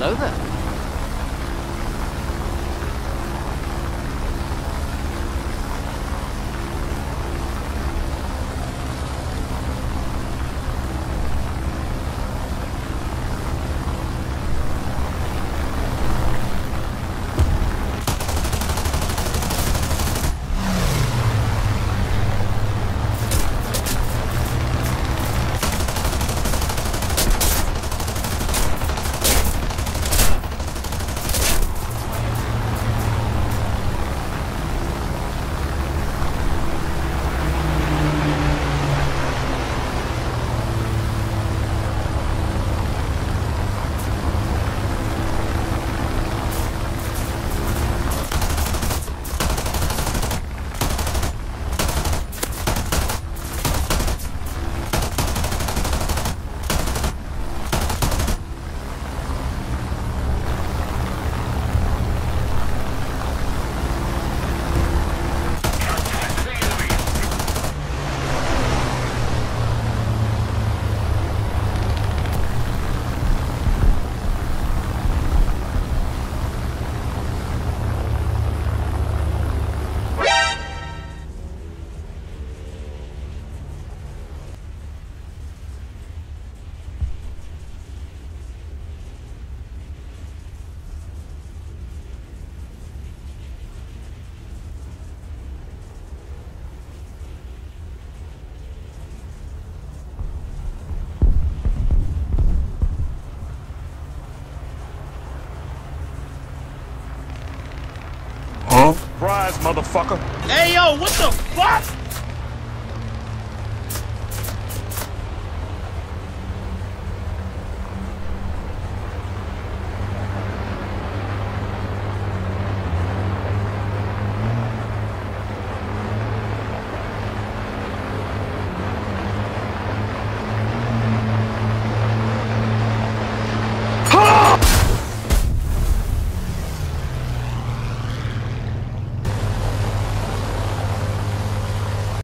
Hello there. Motherfucker. Hey, yo, what the fuck?